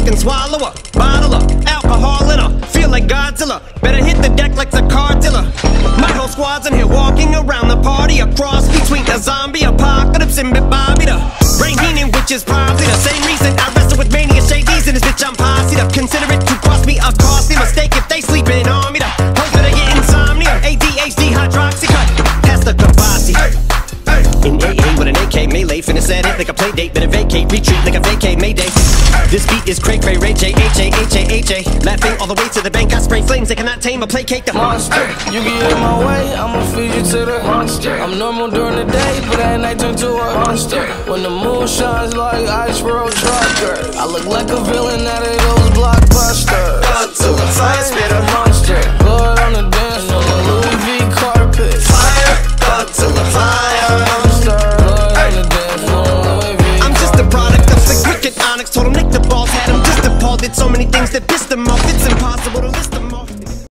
I can swallow a bottle of alcohol in her. Feel like Godzilla. Better hit the deck like the cardilla. My whole squad's in here walking around the party. A cross between a zombie apocalypse and Bobby the brain meaning, which is probably the same reason I wrestle with mania shades in this bitch. AK melee, finna set it like a play date, better vacate, retreat like a vacate Mayday. This beat is cray cray, Ray J, H A H A H A. Laughing all the way to the bank, I spray flames, they cannot tame or placate the monster. You get in my way, I'ma feed you to the monster. I'm normal during the day, but at night turn to a monster. When the moon shines like ice road trucker, I look like a villain out of those blockbusters. Onyx told him Nick the balls, had him just appalled. Did so many things that pissed him off. It's impossible to listen.